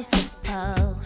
I suppose.